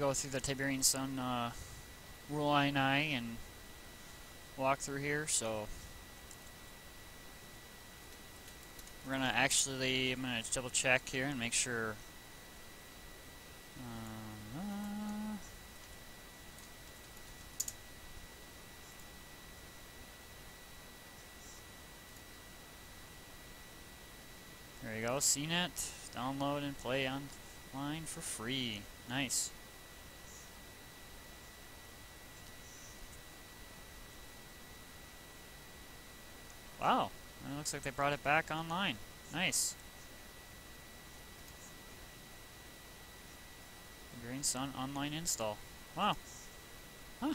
go through the Tiberian Sun uh, rule INI and walk through here, so we're gonna actually, I'm gonna double check here and make sure. Uh, there you go, CNET, download and play online for free. Nice. Wow, it looks like they brought it back online. Nice. Green Sun online install. Wow. Huh.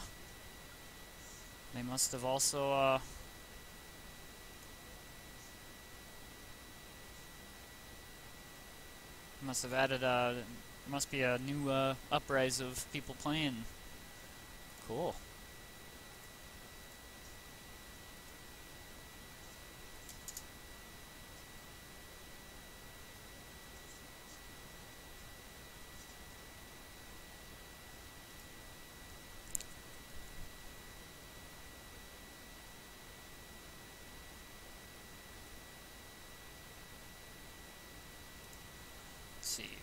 They must have also, uh, must have added, uh, must be a new, uh, uprise of people playing. Cool. see.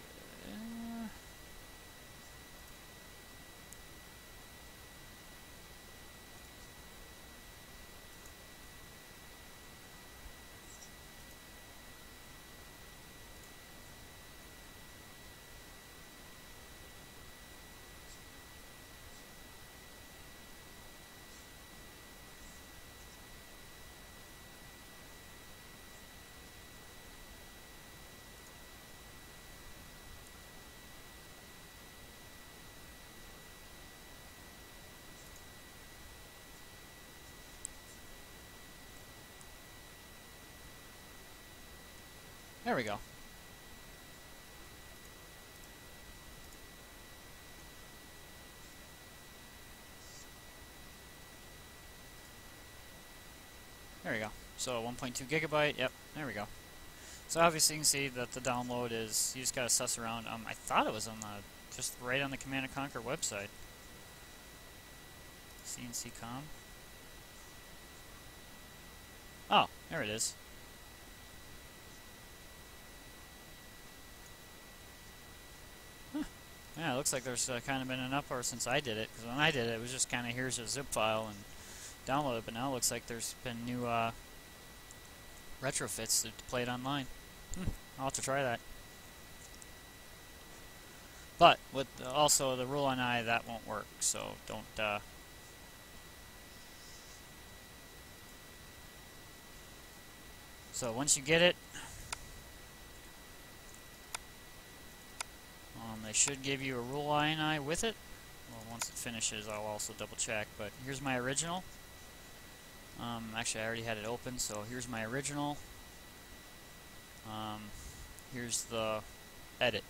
Uh, There we go. There we go. So 1.2 gigabyte, yep, there we go. So obviously you can see that the download is, you just gotta suss around. Um, I thought it was on the, just right on the Command & Conquer website. CNC.com. Oh, there it is. Yeah, it looks like there's uh, kind of been an uproar since I did it. Because when I did it, it was just kind of here's a zip file and download it. But now it looks like there's been new uh, retrofits to play it online. Hmm, I'll have to try that. But with also the rule on I, that won't work. So don't. Uh, so once you get it, Um, they should give you a rule INI with it. Well, once it finishes, I'll also double check. But here's my original. Um, actually, I already had it open, so here's my original. Um, here's the edit.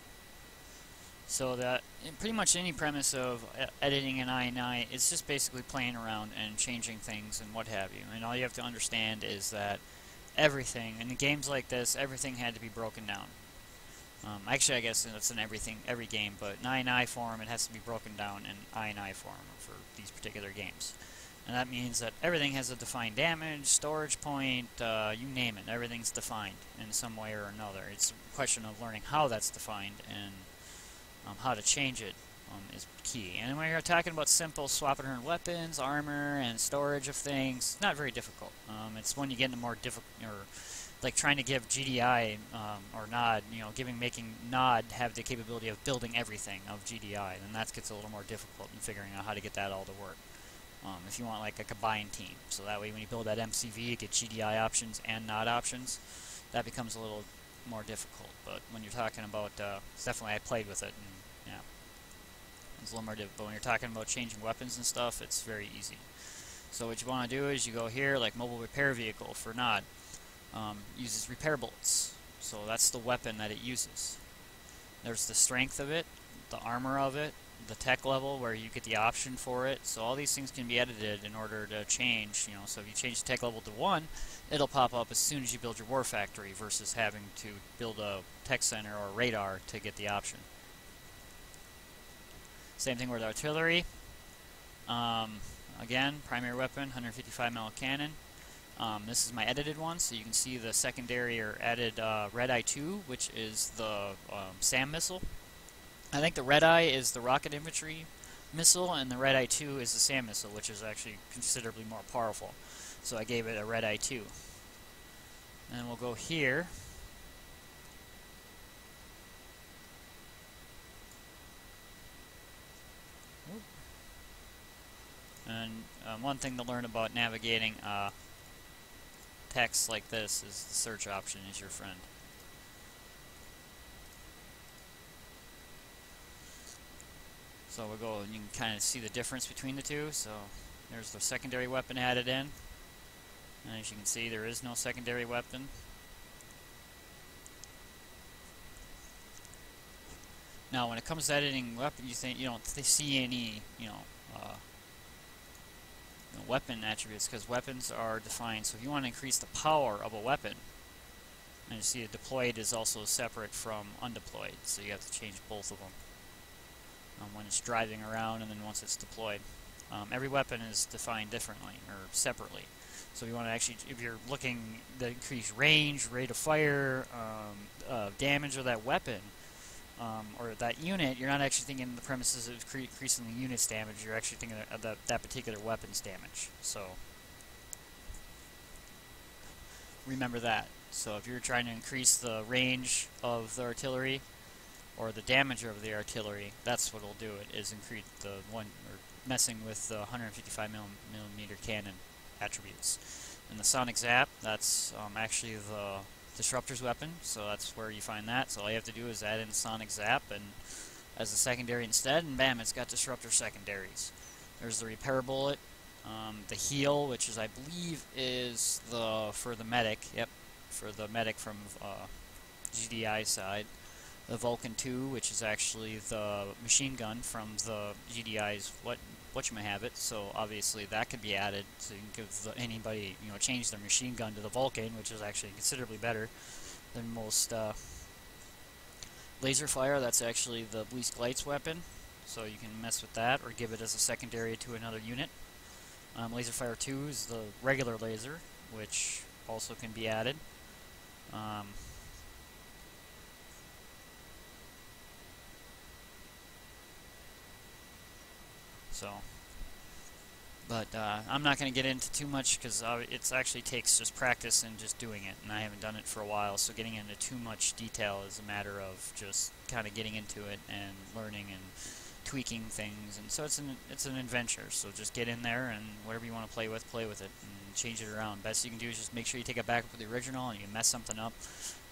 So that pretty much any premise of editing an INI, it's just basically playing around and changing things and what have you. And all you have to understand is that everything, in games like this, everything had to be broken down. Um, actually, I guess it's in everything, every game, but in INI form, it has to be broken down in INI form for these particular games. And that means that everything has a defined damage, storage point, uh, you name it. Everything's defined in some way or another. It's a question of learning how that's defined and um, how to change it um, is key. And when you're talking about simple swapping around weapons, armor, and storage of things, not very difficult. Um, it's when you get into more difficult or like trying to give GDI um, or Nod, you know, giving making Nod have the capability of building everything of GDI, then that gets a little more difficult in figuring out how to get that all to work. Um, if you want like a combined team, so that way when you build that MCV, you get GDI options and Nod options. That becomes a little more difficult. But when you're talking about, uh, definitely I played with it, and it's a little more difficult. But when you're talking about changing weapons and stuff, it's very easy. So what you want to do is you go here, like mobile repair vehicle for Nod um, uses repair bullets. So that's the weapon that it uses. There's the strength of it, the armor of it, the tech level where you get the option for it. So all these things can be edited in order to change. You know, so if you change the tech level to one, it'll pop up as soon as you build your war factory versus having to build a tech center or radar to get the option. Same thing with artillery. Um, again, primary weapon, 155 mm cannon. Um, this is my edited one, so you can see the secondary or added uh, Red Eye 2, which is the um, SAM missile. I think the Red Eye is the rocket infantry missile, and the Red Eye 2 is the SAM missile, which is actually considerably more powerful. So I gave it a Red Eye 2. And we'll go here. And um, one thing to learn about navigating uh, text like this is the search option is your friend. So we'll go and you can kind of see the difference between the two. So there's the secondary weapon added in. And as you can see, there is no secondary weapon. Now, when it comes to editing weapon, you think you don't see any, you know, uh, you know weapon attributes because weapons are defined. So if you want to increase the power of a weapon, and you see deployed is also separate from undeployed, so you have to change both of them um, when it's driving around and then once it's deployed. Um, every weapon is defined differently or separately. So you want to actually, if you're looking to increase range, rate of fire, um, uh, damage of that weapon, um, or that unit, you're not actually thinking the premises of increasing the unit's damage, you're actually thinking of that, that particular weapon's damage. So remember that. So if you're trying to increase the range of the artillery, or the damage of the artillery, that's what will do it, is increase the one, or messing with the 155 millimeter cannon attributes. And the Sonic Zap, that's um, actually the Disruptor's weapon, so that's where you find that. So all you have to do is add in Sonic Zap and as a secondary instead, and bam, it's got Disruptor secondaries. There's the Repair Bullet, um, the Heal, which is, I believe, is the for the medic. Yep, for the medic from uh, GDI side the Vulcan 2, which is actually the machine gun from the GDI's what whatchamahave so obviously that could be added can give anybody, you know, change their machine gun to the Vulcan, which is actually considerably better than most uh, laser fire. That's actually the Bleast Lights weapon, so you can mess with that or give it as a secondary to another unit. Um, laser Fire 2 is the regular laser, which also can be added. Um, So, but uh, I'm not going to get into too much because uh, it actually takes just practice and just doing it, and I haven't done it for a while. So getting into too much detail is a matter of just kind of getting into it and learning and tweaking things, and so it's an it's an adventure. So just get in there and whatever you want to play with, play with it, and change it around. Best you can do is just make sure you take a backup of the original, and you mess something up,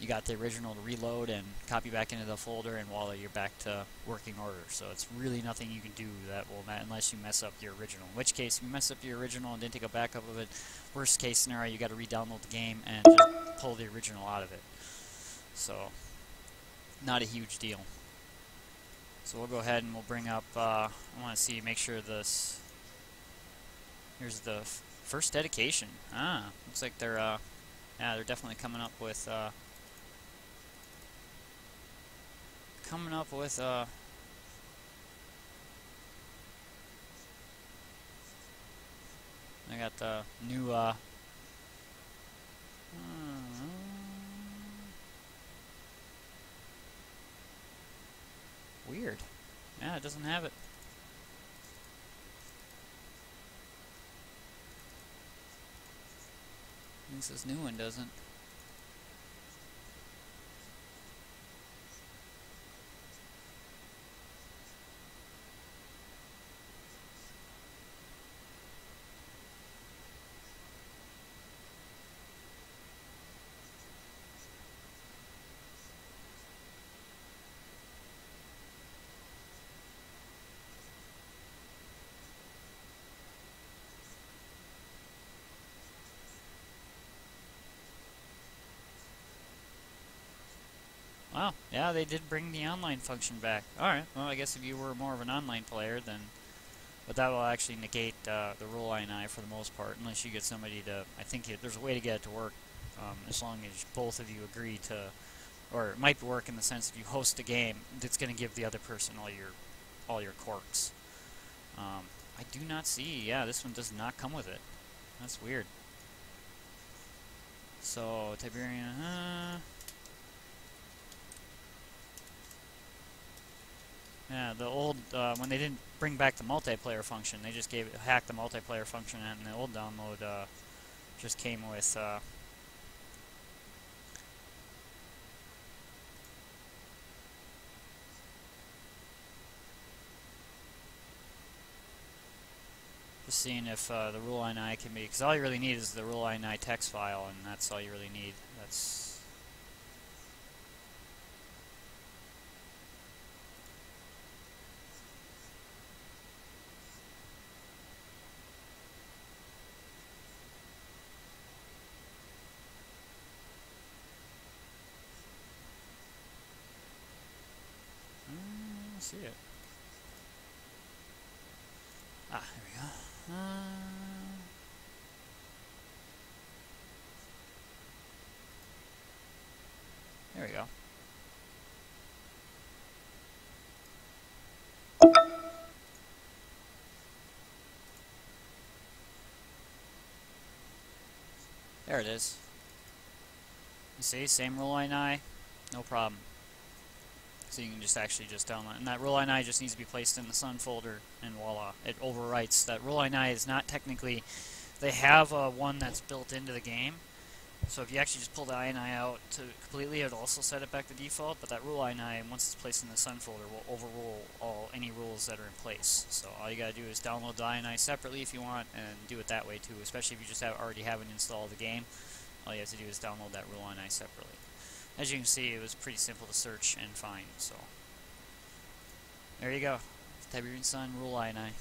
you got the original to reload and copy back into the folder, and voila, you're back to working order. So it's really nothing you can do that will unless you mess up your original. In which case, you mess up your original and didn't take a backup of it, worst case scenario, you got to re-download the game and pull the original out of it. So not a huge deal. So we'll go ahead and we'll bring up, uh, I want to see, make sure this, here's the first dedication. Ah, looks like they're, uh, yeah, they're definitely coming up with, uh, coming up with, uh, I got the new, uh, Weird. Yeah, it doesn't have it. At least this new one doesn't. Yeah, they did bring the online function back. Alright, well, I guess if you were more of an online player, then... But that will actually negate uh, the rule i INI for the most part, unless you get somebody to... I think it, there's a way to get it to work, um, as long as both of you agree to... Or it might work in the sense if you host a game, that's going to give the other person all your all your corks. Um, I do not see. Yeah, this one does not come with it. That's weird. So Tiberian. Uh, the old uh, when they didn't bring back the multiplayer function, they just gave it hacked the multiplayer function, and the old download uh, just came with. Uh, just seeing if uh, the rule ini can be, because all you really need is the rule ini text file, and that's all you really need. That's See it. Ah, there we go. Uh, there we go. There it is. You see, same rule ini, no problem. So you can just actually just download. And that rule ini just needs to be placed in the sun folder, and voila, it overwrites. That rule ini is not technically. They have uh, one that's built into the game. So if you actually just pull the ini out to completely, it'll also set it back to default. But that rule ini, once it's placed in the sun folder, will overrule all any rules that are in place. So all you gotta do is download the ini separately if you want, and do it that way too. Especially if you just have, already haven't installed the game, all you have to do is download that rule ini separately. As you can see, it was pretty simple to search and find, so. There you go. Tiberian Sun Rule ini.